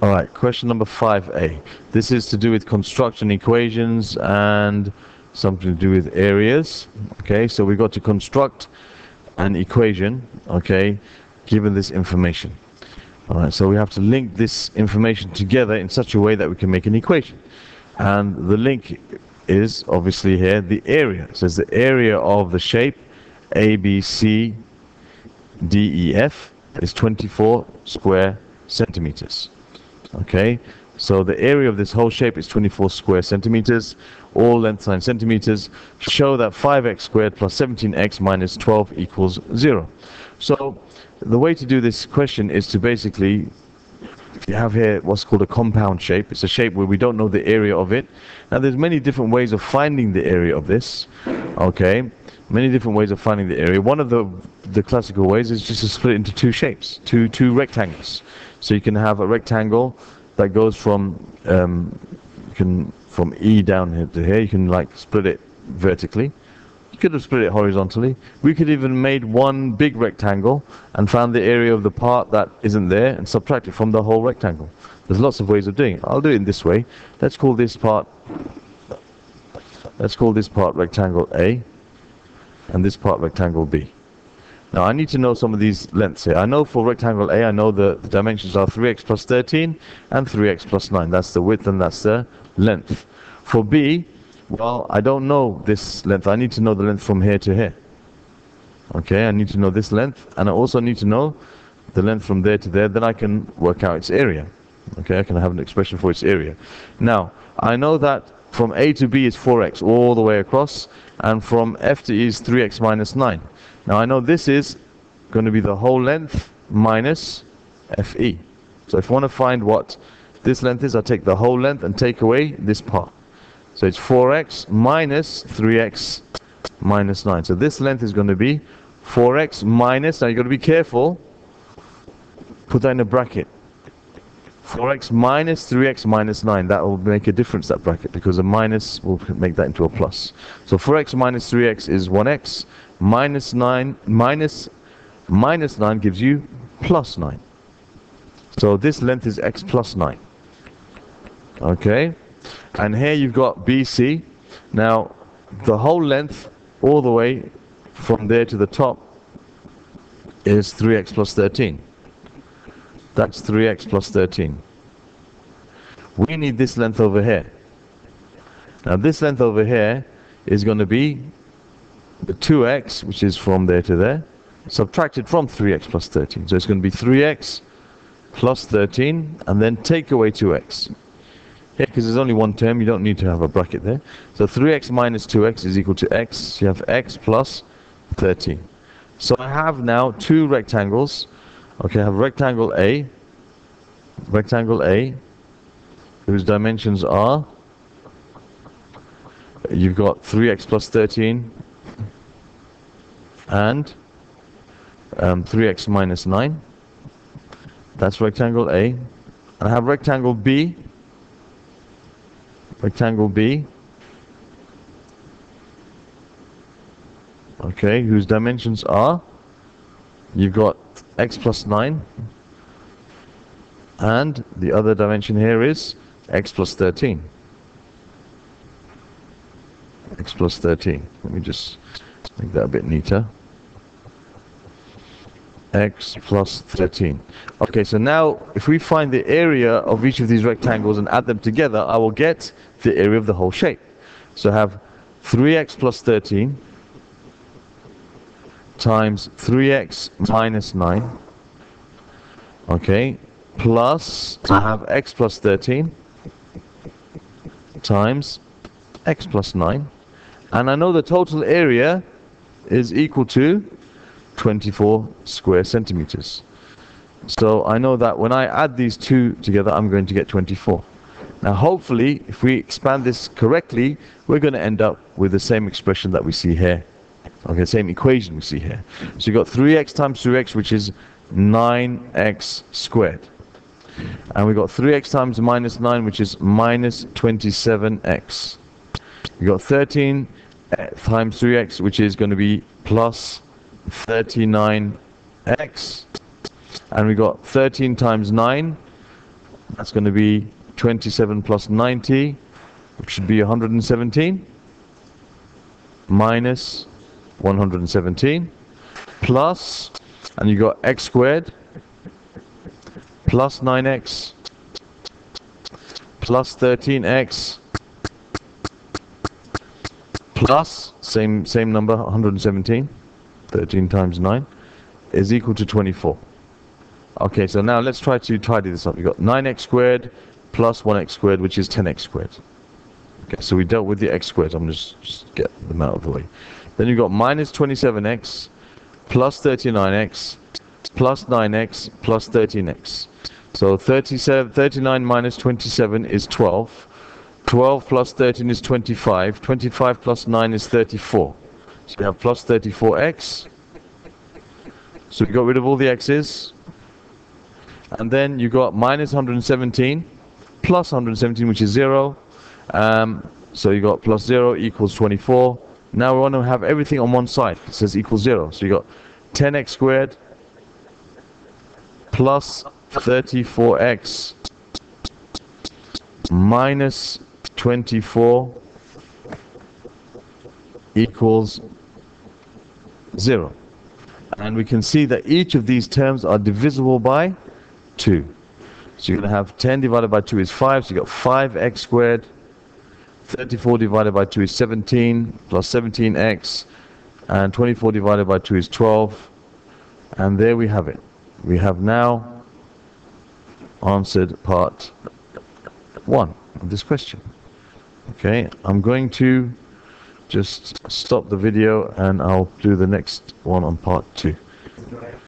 All right, question number 5a. This is to do with constructing equations and something to do with areas. Okay, so we've got to construct an equation, okay, given this information. All right, so we have to link this information together in such a way that we can make an equation. And the link is obviously here the area. It says the area of the shape ABCDEF is 24 square centimeters. Okay, so the area of this whole shape is 24 square centimeters. All lengths 9 centimeters. Show that 5x squared plus 17x minus 12 equals 0. So the way to do this question is to basically you have here what's called a compound shape. It's a shape where we don't know the area of it. Now there's many different ways of finding the area of this. Okay, many different ways of finding the area. One of the the classical ways is just to split it into two shapes, two two rectangles. So you can have a rectangle that goes from um, you can from E down here to here. You can like split it vertically. You could have split it horizontally. We could even made one big rectangle and found the area of the part that isn't there and subtract it from the whole rectangle. There's lots of ways of doing it. I'll do it in this way. Let's call this part let's call this part rectangle A and this part rectangle B. Now I need to know some of these lengths here. I know for rectangle A, I know the, the dimensions are 3x plus 13 and 3x plus 9. That's the width and that's the length. For B, well, I don't know this length. I need to know the length from here to here. Okay, I need to know this length and I also need to know the length from there to there. Then I can work out its area. Okay, I can have an expression for its area. Now, I know that from A to B is 4x all the way across and from F to E is 3x minus 9. Now I know this is going to be the whole length minus FE. So if I want to find what this length is, I take the whole length and take away this part. So it's 4x minus 3x minus 9. So this length is going to be 4x minus, now you've got to be careful, put that in a bracket. 4x minus 3x minus 9. That will make a difference, that bracket, because a minus will make that into a plus. So 4x minus 3x is 1x minus 9 minus minus 9 gives you plus 9 so this length is x plus 9 okay and here you've got BC now the whole length all the way from there to the top is 3x plus 13 that's 3x plus 13 we need this length over here now this length over here is going to be the 2x, which is from there to there, subtracted from 3x plus 13. So it's going to be 3x plus 13, and then take away 2x. Here, because there's only one term, you don't need to have a bracket there. So 3x minus 2x is equal to x. You have x plus 13. So I have now two rectangles. Okay, I have rectangle A, rectangle A, whose dimensions are, you've got 3x plus 13 and um, 3x minus 9. That's rectangle A. I have rectangle B. Rectangle B. Okay, whose dimensions are, you've got x plus 9. And the other dimension here is x plus 13. x plus 13. Let me just make that a bit neater x plus 13. Okay, so now if we find the area of each of these rectangles and add them together, I will get the area of the whole shape. So I have 3x plus 13 times 3x minus 9. Okay, plus I have x plus 13 times x plus 9. And I know the total area is equal to 24 square centimeters. So I know that when I add these two together, I'm going to get 24. Now hopefully, if we expand this correctly, we're going to end up with the same expression that we see here. Okay, same equation we see here. So you've got 3x times 2x, which is 9x squared. And we've got 3x times minus 9, which is minus 27x. We've got 13 eh, times 3x, which is going to be plus 39x and we got 13 times 9 That's going to be 27 plus 90, which should be 117, minus 117, plus, and you got x squared, plus 9x, plus 13x, plus, same, same number, 117, 13 times 9, is equal to 24. Okay, so now let's try to tidy this up. You've got 9x squared plus 1x squared, which is 10x squared. Okay, so we dealt with the x squared. I'm just, just get them out of the way. Then you've got minus 27x plus 39x plus 9x plus 13x. So 37, 39 minus 27 is 12. 12 plus 13 is 25. 25 plus 9 is 34. So we have plus 34x. So we got rid of all the x's. And then you got minus 117 plus 117, which is 0. Um, so you got plus 0 equals 24. Now we want to have everything on one side. It says equals 0. So you got 10x squared plus 34x minus 24 equals 0. And we can see that each of these terms are divisible by 2. So you're going to have 10 divided by 2 is 5, so you got 5x squared. 34 divided by 2 is 17, plus 17x. And 24 divided by 2 is 12. And there we have it. We have now answered part 1 of this question. Okay, I'm going to just stop the video and I'll do the next one on part 2.